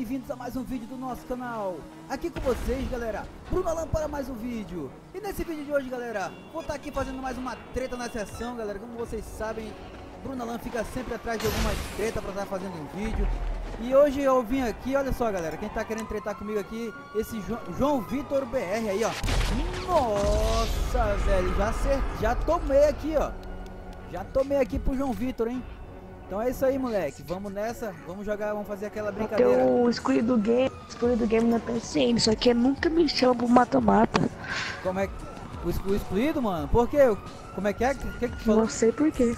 bem-vindos a mais um vídeo do nosso canal. Aqui com vocês, galera, Bruno Alan para mais um vídeo. E nesse vídeo de hoje, galera, vou estar aqui fazendo mais uma treta na sessão, galera. Como vocês sabem, Bruno Alan fica sempre atrás de alguma treta para estar fazendo um vídeo. E hoje eu vim aqui, olha só, galera, quem tá querendo tretar comigo aqui, esse João, João Vitor BR aí, ó. Nossa, velho, já, acer, já tomei aqui, ó. Já tomei aqui pro João Vitor, hein. Então é isso aí, moleque. Vamos nessa. Vamos jogar, vamos fazer aquela brincadeira. Tem o escolhido do game, escolhido do game na PSN, só que nunca me chama pro mata-mata. Como é que. O excluído, mano? Por quê? Como é que é? O que, que? Não sei por quê.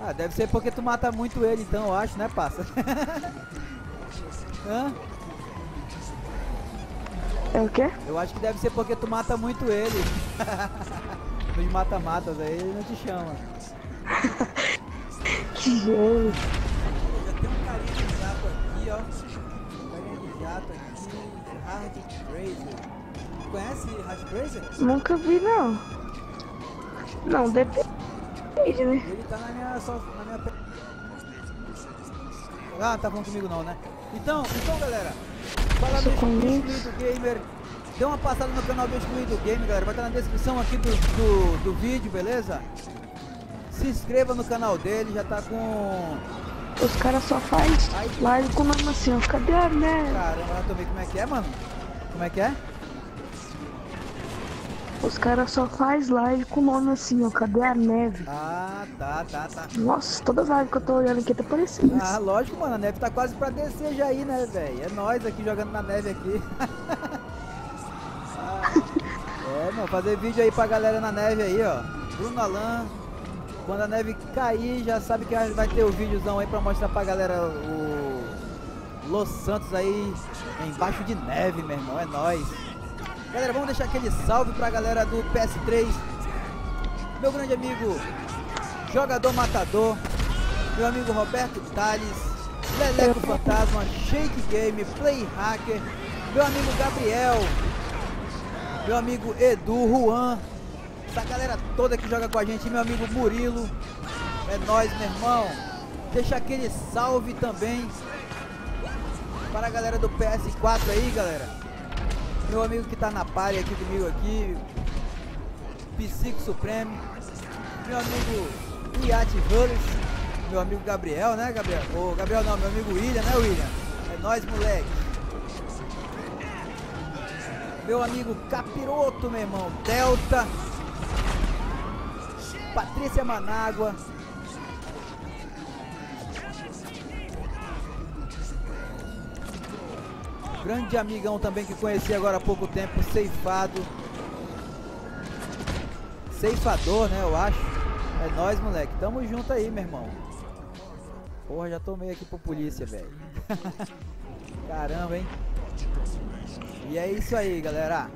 Ah, deve ser porque tu mata muito ele, então, eu acho, né, passa? Hã? É o quê? Eu acho que deve ser porque tu mata muito ele. Nos mata-matas aí, ele não te chama. Jeito. Já tem um carinha de jato aqui, ó. Carinha de jato aqui. Hard Brazer. Conhece Hard Brazer? Nunca vi, não. Não, depende, né? Ele tá na minha. Só, na minha. Ah, tá falando comigo não, né? Então, então galera, fala do conheço. Excluído Gamer. Dê uma passada no canal do Excluído Gamer, galera. Vai estar na descrição aqui do, do, do vídeo, beleza? Se inscreva no canal dele, já tá com. Os caras só faz live com o nome assim, ó. Cadê a né? Caramba, já tomei como é que é, mano? Como é que é? Os caras só faz live com o nome assim, ó. Cadê a neve? Ah, tá, tá, tá. Nossa, todas as lives que eu tô olhando aqui tá parecendo. Ah, lógico, mano, a neve tá quase pra descer já aí, né, velho? É nós aqui jogando na neve aqui. Ah, é, mano, fazer vídeo aí pra galera na neve aí, ó. Bruno Alan. Quando a neve cair, já sabe que vai ter o videozão aí pra mostrar pra galera o Los Santos aí embaixo de neve, meu irmão. É nóis. Galera, vamos deixar aquele salve pra galera do PS3. Meu grande amigo Jogador Matador, meu amigo Roberto Tales, Leleco Fantasma, Shake Game, Play Hacker, meu amigo Gabriel, meu amigo Edu, Juan, essa galera toda que joga com a gente, meu amigo Murilo, é nóis, meu irmão. Deixa aquele salve também para a galera do PS4 aí, galera. Meu amigo que tá na party aqui comigo aqui, Psico Supreme, meu amigo Iate Hullis, meu amigo Gabriel, né, Gabriel? Ô, Gabriel não, meu amigo William, né, William? É nóis, moleque. Meu amigo Capiroto, meu irmão, Delta, Patrícia Manágua. Grande amigão também que conheci agora há pouco tempo, Ceifado. Ceifador, né, eu acho. É nóis, moleque. Tamo junto aí, meu irmão. Porra, já tomei aqui pro polícia, velho. Caramba, hein? E é isso aí, galera.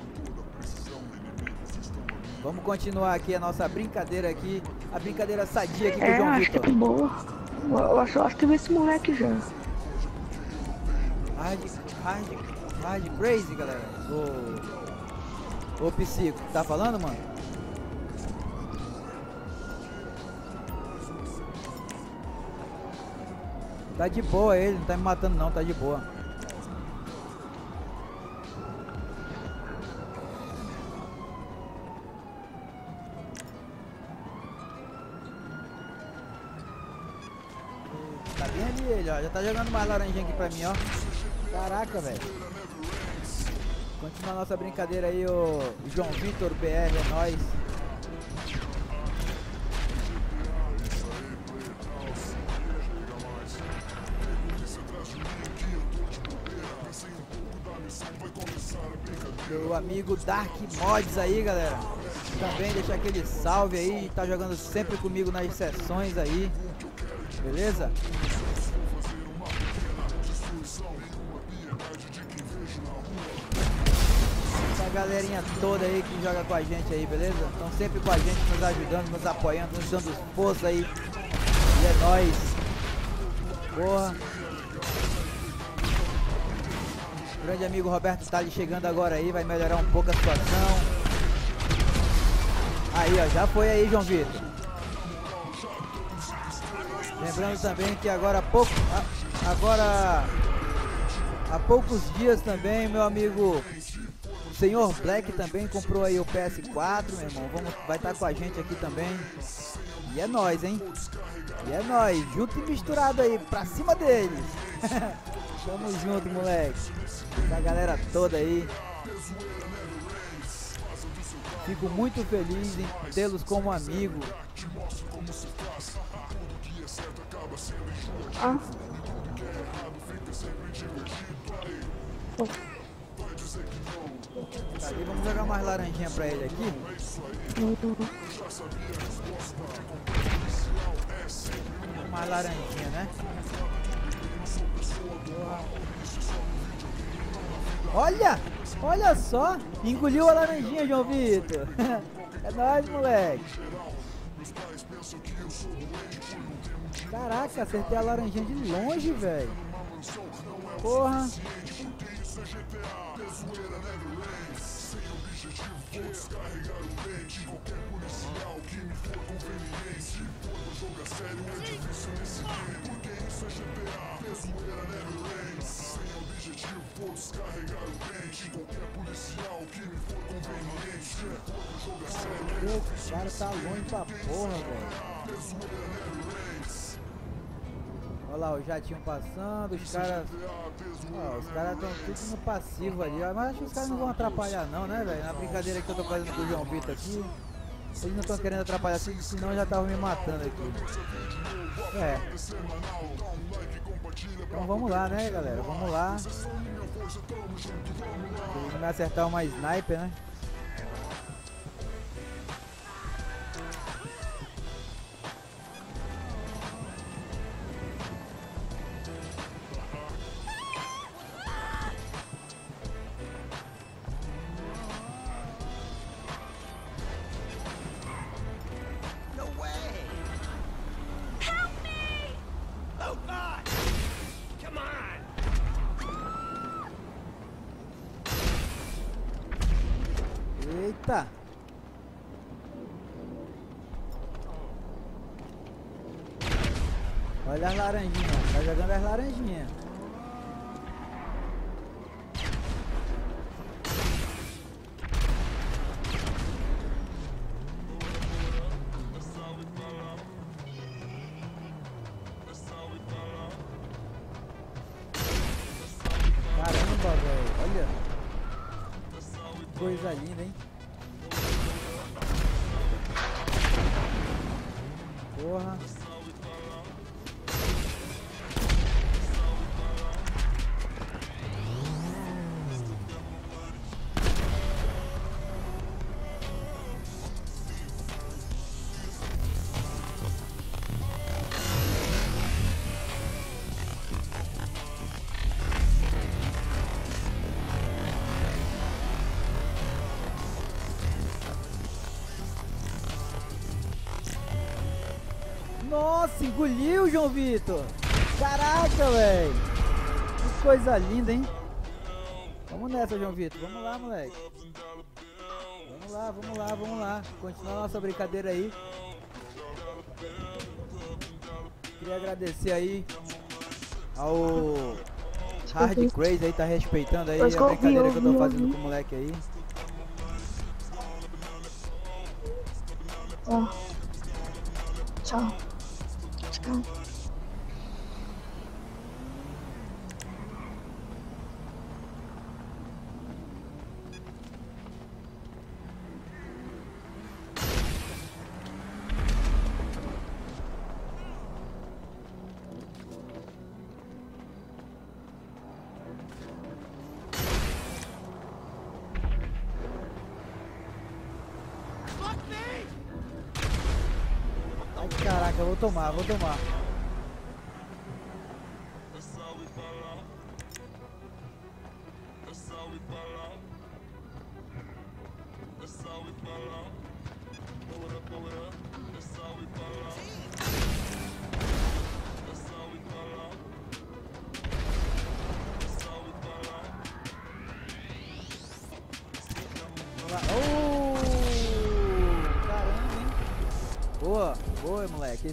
Vamos continuar aqui a nossa brincadeira aqui. A brincadeira sadia aqui com o É, João acho que Vitor. é boa. Eu acho, eu acho que vi esse moleque já. Hard, hard, hard crazy, galera. Ô, ô Psico, tá falando, mano? Tá de boa ele, não tá me matando não, tá de boa. Tá bem ali ele, ó. Já tá jogando mais laranjinha aqui pra mim, ó. Caraca, velho. Continua a nossa brincadeira aí, o João Vitor BR, é nóis. Meu amigo Dark Mods aí, galera. Também deixa aquele salve aí, tá jogando sempre comigo nas sessões aí. Beleza? Galerinha toda aí que joga com a gente aí, beleza? Estão sempre com a gente, nos ajudando, nos apoiando, nos dando força aí. E é nóis. Porra. Grande amigo Roberto Tali chegando agora aí, vai melhorar um pouco a situação. Aí, ó, já foi aí, João Vitor. Lembrando também que agora há pouco, agora há poucos dias também, meu amigo Senhor Black também comprou aí o PS4, meu irmão. Vamos, vai estar tá com a gente aqui também. E é nós, hein? E é nós, junto e misturado aí, pra cima deles. Tamo junto, moleque. Com a galera toda aí. Fico muito feliz em tê-los como amigo. Ah. Tá vamos jogar mais laranjinha pra ele aqui. Mais laranjinha, né? Olha! Olha só! Engoliu a laranjinha, João Vitor! é nóis, moleque! Caraca, acertei a laranjinha de longe, velho! Porra! Descarregar o pente Qualquer policial que me for conveniente. Quando jogo é sério é difícil decidir. Porque isso é GTA, zoeira never ends Sem objetivo vou descarregar o pente Qualquer policial que me for conveniente. Quando jogo é sério é difícil O cara tá longe pra porra, velho Olha lá, o jatinho passando, os caras. Ó, os caras estão tudo no passivo ali. Mas acho que os caras não vão atrapalhar não, né, velho? Na brincadeira que eu tô fazendo com o João Vitor aqui. Eles não estão querendo atrapalhar, senão já estavam me matando aqui. É. Então vamos lá, né, galera? Vamos lá. Me acertar uma sniper, né? Eita! Olha as laranjinhas, tá jogando as laranjinhas. Caramba, velho, olha. Coisa linda, hein? Nossa, engoliu, João Vitor. Caraca, velho. Que coisa linda, hein? Vamos nessa, João Vitor. Vamos lá, moleque. Vamos lá, vamos lá, vamos lá. Continuar nossa brincadeira aí. Queria agradecer aí ao Hard Crazy aí, tá respeitando aí a brincadeira que eu tô fazendo com o moleque aí. Ó. Tchau. Tchau. Caraca, eu vou tomar, vou tomar.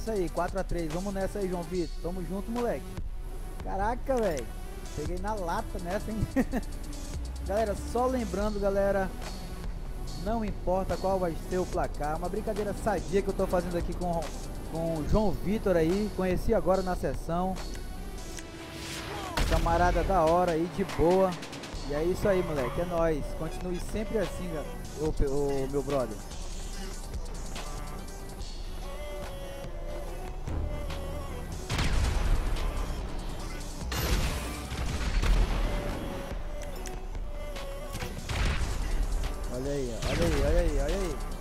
Isso aí, 4x3. Vamos nessa aí, João Vitor. Tamo junto, moleque. Caraca, velho. Peguei na lata nessa, hein? galera, só lembrando, galera, não importa qual vai ser o placar, uma brincadeira sadia que eu tô fazendo aqui com, com o João Vitor aí, conheci agora na sessão. Camarada da hora aí, de boa. E é isso aí, moleque, é nóis. Continue sempre assim, o meu brother. Olha aí, olha aí, olha aí, olha aí.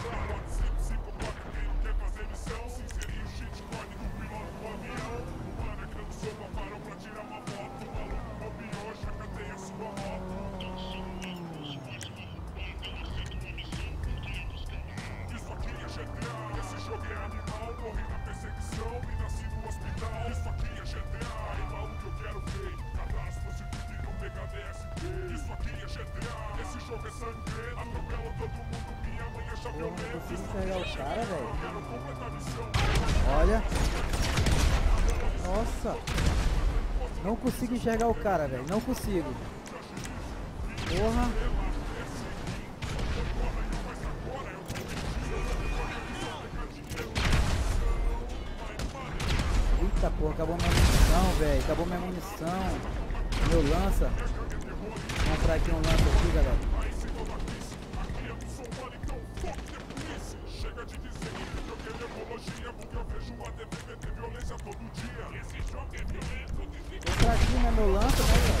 consigo enxergar o cara, velho. Olha. Nossa. Não consigo enxergar o cara, velho. Não consigo. Porra. Eita porra, acabou minha munição, velho. Acabou minha munição. Meu lança. Vou comprar aqui um lança aqui, galera. Comprar aqui, né, meu lança, né,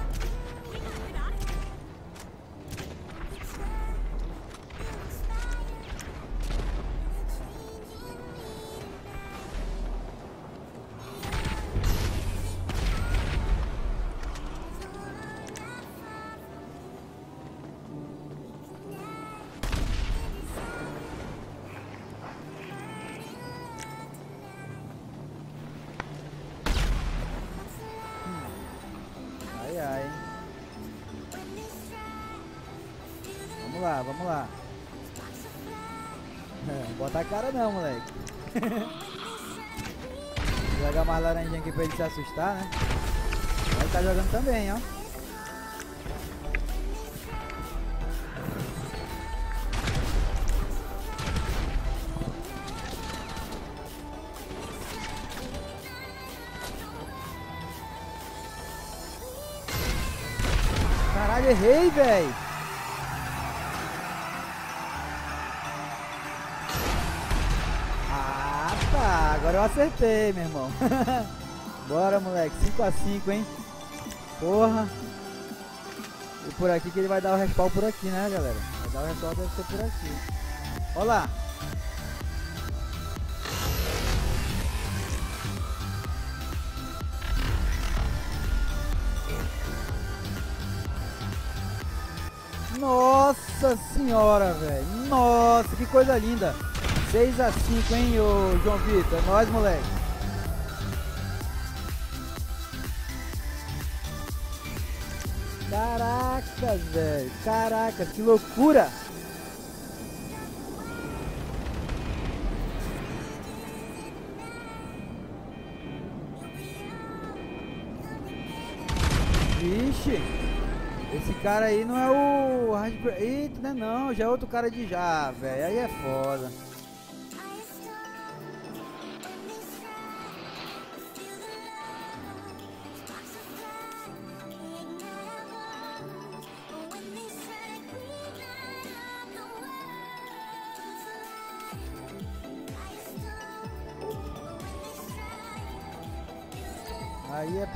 Vamos lá. É, bota a cara não, moleque. Vou jogar mais laranjinha aqui pra ele se assustar, né? Ele tá jogando também, ó. Caralho, errei, velho. Acertei, meu irmão. Bora, moleque. 5x5, hein? Porra. E por aqui que ele vai dar o respawn por aqui, né, galera? Vai dar o respawn deve ser por aqui. Olha lá. Nossa senhora, velho. Nossa, que coisa linda. 6 a 5, hein, ô João Vitor. É nóis, moleque. Caracas, velho. Caracas, que loucura. Vixe. Esse cara aí não é o. Eita, não é não, já é outro cara de já, velho. Aí é foda.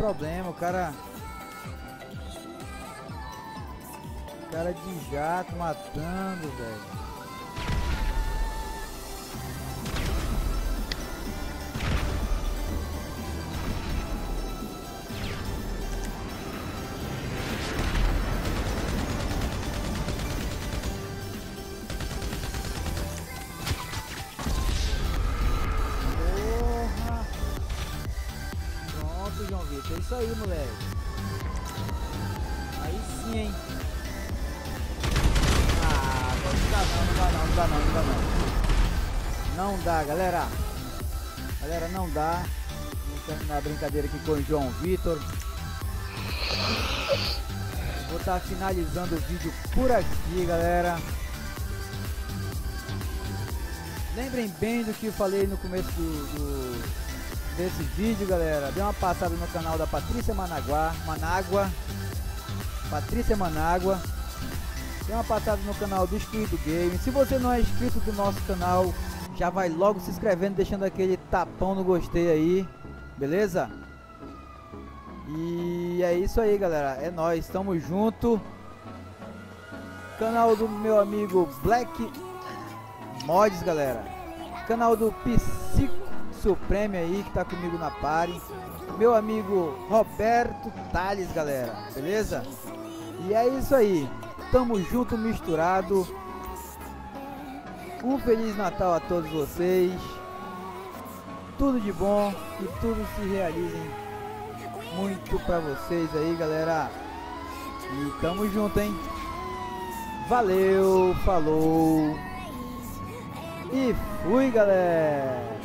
Problema, o cara Cara de jato matando, velho. Aí, moleque. Aí sim, hein? não, não dá não, não dá não, não dá não. Não dá, galera. Galera, não dá. Vamos terminar a brincadeira aqui com o João Vitor. Vou estar tá finalizando o vídeo por aqui, galera. Lembrem bem do que eu falei no começo do, do, desse vídeo, galera. Dê uma passada no canal da Patrícia Managuá, Manágua. Patrícia Manágua. Dê uma passada no canal do Espírito Game. Se você não é inscrito do nosso canal, já vai logo se inscrevendo, deixando aquele tapão no gostei aí, beleza? E é isso aí, galera. É nós, estamos junto. Canal do meu amigo Black Mods, galera. Canal do Psico Supreme aí que tá comigo na party. Meu amigo Roberto Tales, galera. Beleza? E é isso aí. Tamo junto, misturado. Um Feliz Natal a todos vocês. Tudo de bom, que tudo se realize muito pra vocês aí, galera. E tamo junto, hein? Valeu, falou. E fui, galera.